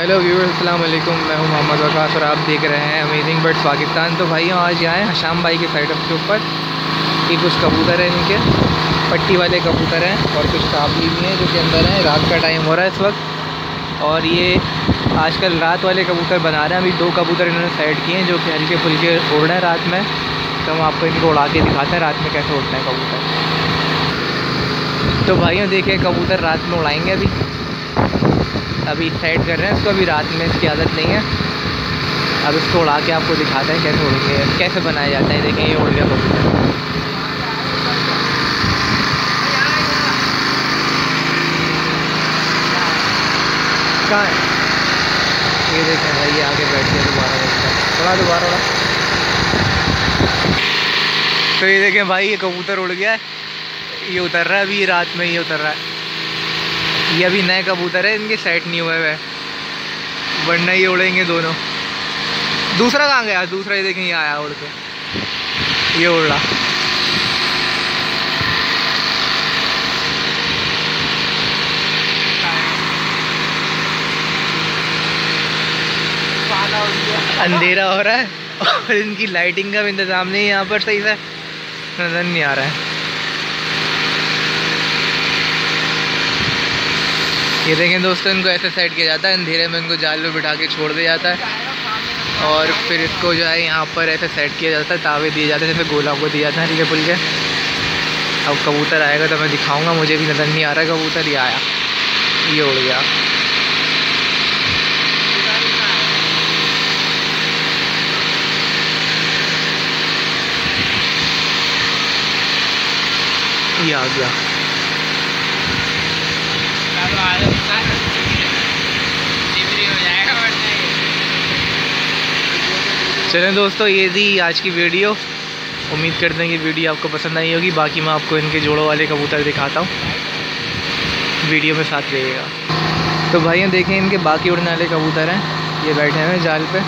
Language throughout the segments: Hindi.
हेलो व्यूअर्स अस्सलाम वालेकुम मैं हूँ मोहम्मद वकास और आप देख रहे हैं अमेजिंग बर्ड्स पाकिस्तान तो भाई आज यहाँ हैं हशाम भाई के साइड के ऊपर। ये कुछ कबूतर हैं इनके। पट्टी वाले कबूतर हैं और कुछ काबली भी हैं जो कि अंदर हैं। रात का टाइम हो रहा है इस वक्त। और ये आजकल रात वाले कबूतर बना रहे हैं। अभी दो कबूतर इन्होंने साइड किए हैं जो कि हल्के फुल्के उड़ रहे हैं रात में। तो हम आपको इनको उड़ा के दिखाते हैं रात में कैसे उड़ते हैं कबूतर। तो भाइयों देखें कबूतर रात में उड़ाएँगे अभी। अभी साइड कर रहे हैं। इसको अभी रात में इसकी आदत नहीं है। अब इसको उड़ा के आपको दिखाते हैं कैसे उड़ेंगे, कैसे बनाया जाता है। देखें ये उड़ गया कबूतर कहाँ है? ये देखें भाई, ये आगे बैठ गया दोबारा थोड़ा दोबारा उड़ा। तो ये देखें भाई, ये कबूतर उड़ गया है। ये उतर रहा है, अभी रात में ये उतर रहा है। ये अभी नए कबूतर है, इनके सेट नहीं हुए हुए। वरना ये उड़ेंगे दोनों। दूसरा कहाँ गया? दूसरा ये देखें, ये आया उड़ के। ये उड़ रहा। अंधेरा हो रहा है, और इनकी लाइटिंग का भी इंतज़ाम नहीं है यहाँ पर, सही से। नज़र नहीं आ रहा है। ये देखें दोस्तों, इनको ऐसे सेट किया जाता है, अंधेरे में इनको जाल में बिठा के छोड़ दिया जाता है। और फिर इसको जो है, यहाँ पर ऐसे सेट किया जाता है, तावे दिए जाते हैं, जैसे गोला को दिया जाता है हल्के के। अब कबूतर आएगा तो मैं दिखाऊँगा, मुझे भी नज़र नहीं आ रहा कबूतर, ये आया। ये उड़ गया। ये आ गया। चलें दोस्तों, ये थी आज की वीडियो। उम्मीद करते हैं कि वीडियो आपको पसंद आई होगी। बाकी मैं आपको इनके जोड़ों वाले कबूतर दिखाता हूँ। वीडियो में साथ रहिएगा। तो भाइयों, देखें, इनके बाकी उड़ने वाले कबूतर हैं। ये बैठे हुए जाल पे।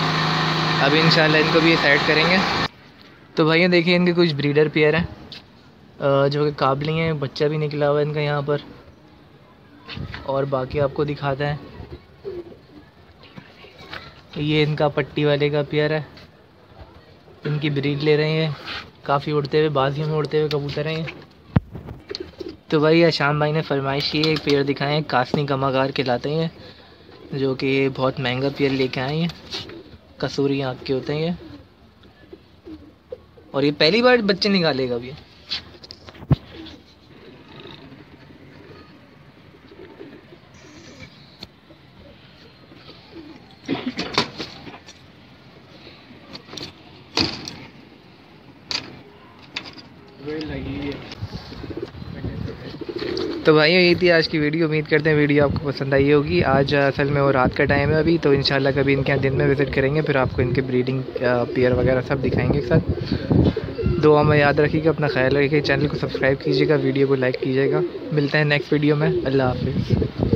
अभी इंशाल्लाह इनको भी ये साइड करेंगे। तो भाइयों देखिए इनके कुछ ब्रीडर पेयर हैं। जो कि काबली हैं। बच्चा भी निकला हुआ है इनका यहाँ पर। और बाकी आपको दिखाते हैं। ये इनका पट्टी वाले का पेयर है। इनकी ब्रीड ले रहे हैं। काफ़ी उड़ते हुए, बाजियों में उड़ते हुए कबूतर हैं। तो भाई शाम भाई ने फरमाइश की एक पेड़ दिखाए हैं कासनी कमागार कहलाते हैं, जो कि बहुत महँगा पेड़ लेके आए हैं। कसूरी आँख के होते हैं। और ये पहली बार बच्चे निकालेगा अभी। तो भाई ये थी आज की वीडियो। उम्मीद करते हैं वीडियो आपको पसंद आई होगी। आज असल में वो रात का टाइम है अभी तो इंशाल्लाह कभी इनके यहाँ दिन में विज़िट करेंगे, फिर आपको इनके ब्रीडिंग पेयर वगैरह सब दिखाएँगे एक साथ। दुआ में याद रखिएगा, अपना ख्याल रखिएगा, चैनल को सब्सक्राइब कीजिएगा, वीडियो को लाइक कीजिएगा। मिलते हैं नेक्स्ट वीडियो में। अल्लाह हाफिज़।